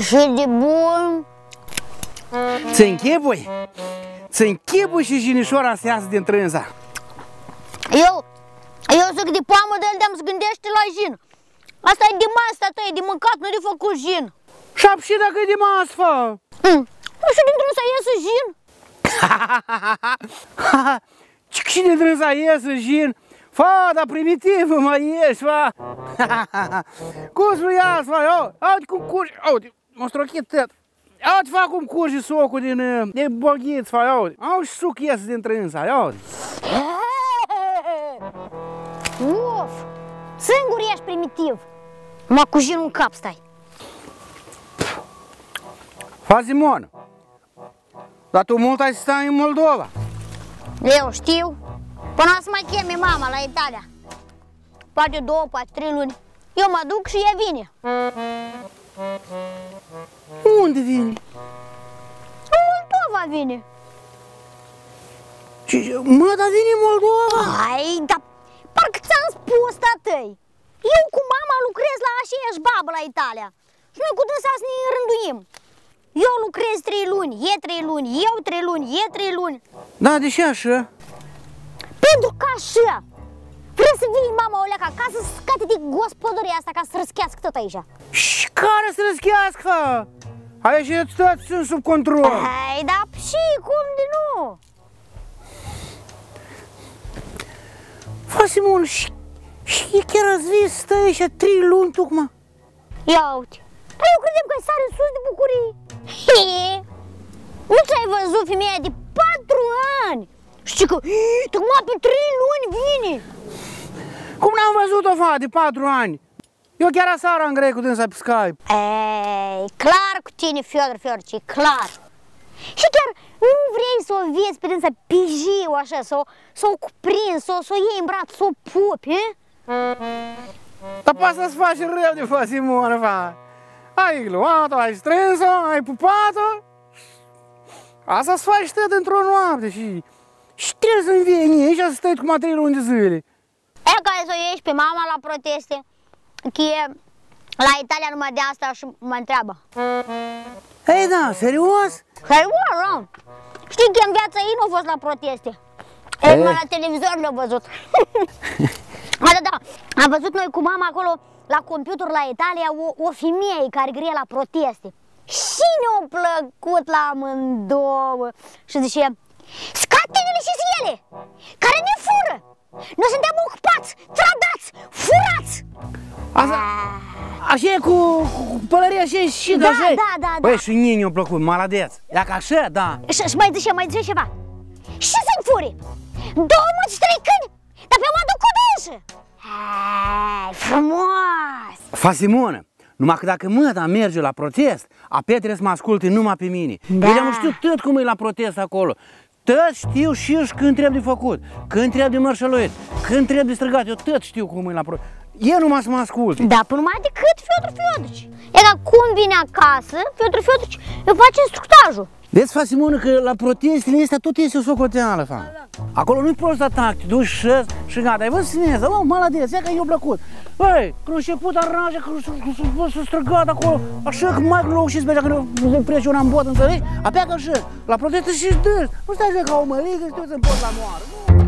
Și de bun. Ți închipui? Ți închipui și jinișoara să iasă din trânza. Eu, eu zic de poamă de el de să gândește la jin. Asta e de masă, tăi, de mâncat, nu de făcut jin. Și și dacă e de masfă. Mm. Nu știu dintr-un să iasă jin. Și din trânza iesă jin. Fa, dar primitiv mai ești, fa. cum să iasă, fa, ia, uite cum curge, uite, m-a strochit tot. Uite, fa, cum curge socul din, uh, din boghiț, fa, ia, uite. Au și suc iese din trânsa, ia, uite. Uf! Singur ești primitiv. Mă cu jinul în cap stai. Fa, Simon, dar tu mult ai stat în Moldova. Eu știu. Până să mai cheme mama la Italia. Poate două, poate trei luni. Eu mă duc și ea vine. Unde vine? În Moldova vine. Și, mă, dar vine în Moldova? Ai, dar parcă ți-am spus, tatăi. Eu cu mama lucrez la aceeași babă la Italia. Și noi cu dânsa să ne rânduim. Eu lucrez trei luni, e trei luni, eu trei luni, e trei luni. Da, de ce așa? Pentru că așa. Vrei să vii mama Oleaca ca să scate de gospodăria asta, ca să răschească tot aici. Și care să răschească? Aici e toți sunt sub control. Hai, da, și cum de nu? Fa, Simon, și, și e chiar ați zis stă aici trei luni tocmai? Ia uite. Dar eu credeam că ai sare sus de bucurie. He, nu ți-ai văzut femeia de patru ani? Știi că "Ii, tocmai pe trei luni vine. Cum n-am văzut-o, fa, de patru ani? Eu chiar aseară am grei cu dânsa pe Skype. Ei, clar cu tine, Fiodor Fiorci, clar. Și chiar nu vrei să o vezi pe dânsa pe jiu, așa, să o, să o cuprinzi, să o, să o iei în braț, să o pupi, he? Dar poate să-ți faci rău de fa, Simona, fa. Ai luat-o, ai strâns-o, ai pupat-o. Asta-ți faci tot într-o noapte și... Și trebuie să-mi vii aici să stai cum a trei luni de zile. E care să o ieși pe mama la proteste, că e la Italia numai de asta și mă întreabă. Ei, da, serios? Serios, da? Știi că în viața ei nu a fost la proteste. E? E, numai la televizor le-au văzut. da, da, da. Am văzut noi cu mama acolo la computer la Italia o, o femeie care grie la proteste. Și ne-a plăcut la amândouă. Și zice, scatenele și ele, care ne fură. Noi suntem ocupați, tradați, furați. Asta, așa e cu, cu, cu pălăria așa e și Da, așa e. da, da, da. Băi, și mie mi-a plăcut, maladeț. Ia ca așa, da. Și, și mai zice, mai zice ceva. Și să-mi fure? Două mulți și trei câini, dar pe mă duc cu dânsă. Hai, frumos! Fa Simona, numai că dacă măta merge la protest, a Petre să mă asculte numai pe mine. Da. Eu am știut tot cum e la protest acolo. Tot știu și eu și când trebuie de făcut, când trebuie de mărșăluit, când trebuie de strigat, eu tot știu cum e la protest. El numai să mă asculte. Da, până mai decât Fiodor Fiodorici. E ca cum vine acasă, Fiodor Fiodorici îi face instructajul. Vezi, fa Simona, că la protestele astea tot este o socoteală, fa. Acolo nu-i prost atac, te duci și și gata. Ai văzut sineza, oh, maladeț, ia că i-a plăcut. Băi, când a început aranja, că s-a străgat acolo, așa că mai loc și spune că nu presiona în bot, înțelegi? Apea că și la proteste și dâns. Nu stai așa ca o măligă și tu să-mi pot la moară. Nu.